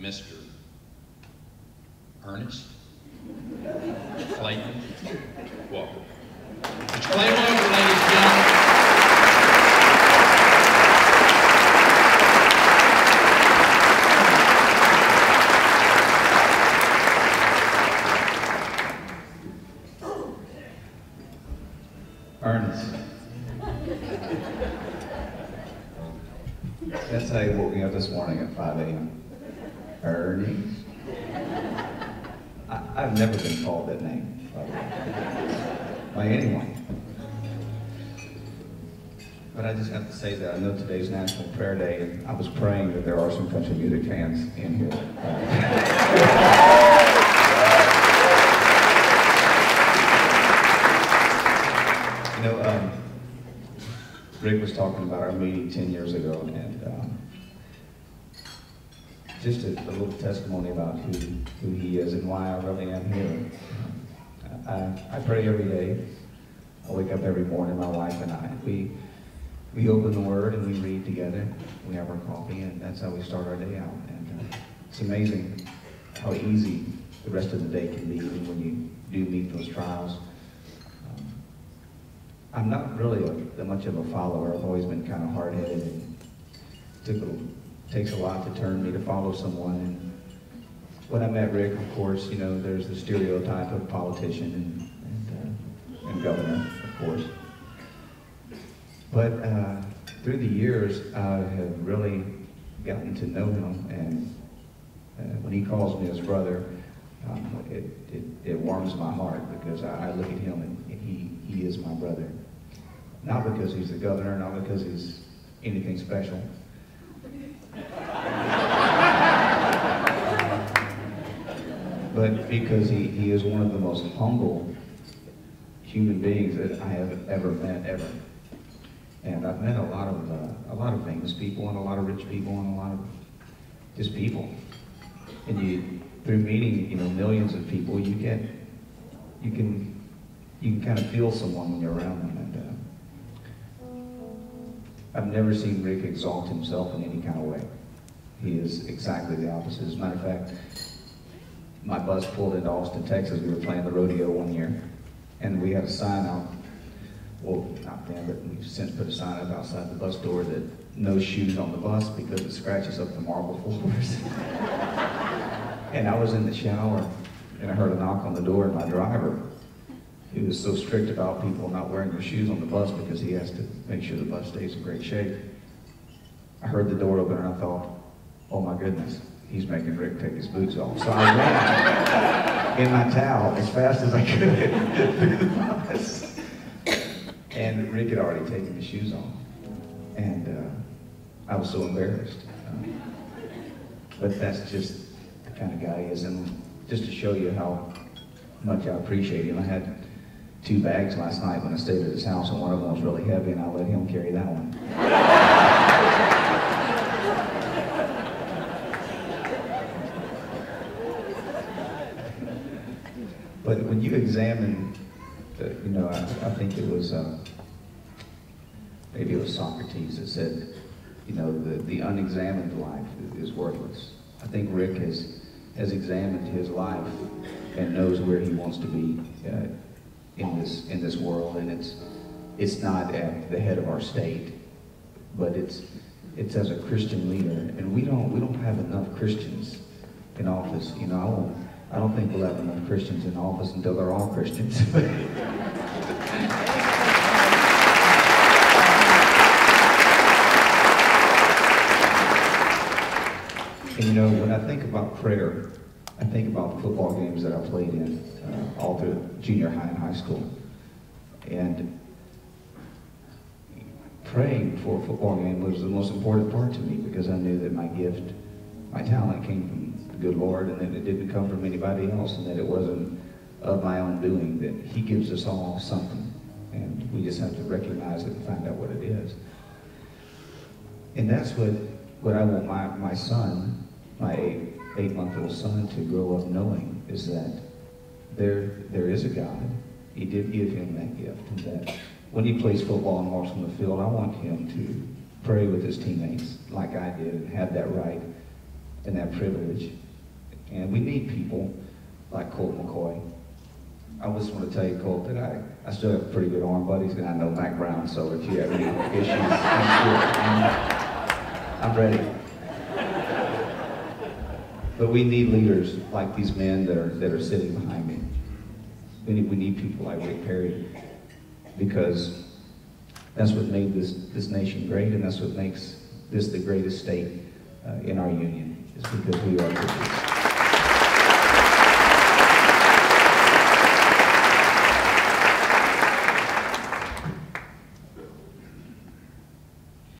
Mr. Ernest Clayton Walker. Mr. Clayton Walker, ladies and gentlemen. Ernest. That's how he woke me up this morning at 5 a.m. Ernest. I, I've never been called that name by, by anyone. But I just have to say that I know today's National Prayer Day, and I was praying that there are some country music fans in here. Uh, You know, um, Rick was talking about our meeting 10 years ago, and um, just a, a little testimony about who, who he is and why I really am here. I, I pray every day. I wake up every morning, my wife and I. We, we open the Word and we read together. We have our coffee, and that's how we start our day out. And uh, it's amazing how easy the rest of the day can be even when you do meet those trials. Um, I'm not really a, that much of a follower. I've always been kind of hard-headed and took a, takes a lot to turn me to follow someone. And when I met Rick, of course, you know, there's the stereotype of politician and, and, uh, and governor, of course. But uh, through the years, I have really gotten to know him, and uh, when he calls me his brother, um, it, it, it warms my heart because I, I look at him and he, he is my brother. Not because he's the governor, not because he's anything special. But because he, he is one of the most humble human beings that I have ever met, ever. And I've met a lot of uh, a lot of famous people and a lot of rich people and a lot of just people. And you through meeting you know millions of people, you get you can you can kind of feel someone when you're around them. And uh, I've never seen Rick exalt himself in any kind of way. He is exactly the opposite. As a matter of fact, my bus pulled into Austin, Texas. We were playing the rodeo one year, and we had a sign out. Well, not then, but we've since put a sign up outside the bus door that no shoes on the bus because it scratches up the marble floors. and I was in the shower, and I heard a knock on the door, and my driver, he was so strict about people not wearing their shoes on the bus because he has to make sure the bus stays in great shape. I heard the door open, and I thought, oh my goodness, he's making Rick take his boots off. So I ran in my towel as fast as I could through the bus. And Rick had already taken his shoes off. And uh, I was so embarrassed. But that's just the kind of guy he is. And just to show you how much I appreciate him, I had two bags last night when I stayed at his house, and one of them was really heavy, and I let him carry that one. But when you examine, the, you know, I, I think it was, uh, maybe it was Socrates that said, you know, the, the unexamined life is, is worthless. I think Rick has, has examined his life and knows where he wants to be uh, in this in this world, and it's it's not at the head of our state, but it's it's as a Christian leader, and we don't we don't have enough Christians in office. You know, I don't think we'll have enough Christians in office until they're all Christians. and you know, when I think about prayer, I think about the football games that I played in uh, all through junior high and high school. And praying for a football game was the most important part to me because I knew that my gift, my talent came from good Lord and that it didn't come from anybody else and that it wasn't of my own doing, that He gives us all something. And we just have to recognize it and find out what it is. And that's what, what I want my, my son, my eight, eight-month-old son to grow up knowing is that there, there is a God. He did give him that gift. And that when he plays football and walks on the field, I want him to pray with his teammates like I did and have that right and that privilege. And we need people like Colt McCoy. I just want to tell you, Colt, that I, I still have a pretty good arm buddies, and I know Mack Brown, so if you have any issues, I'm, I'm ready. But we need leaders like these men that are, that are sitting behind me. We need, we need people like Rick Perry because that's what made this, this nation great and that's what makes this the greatest state uh, in our union is because we are.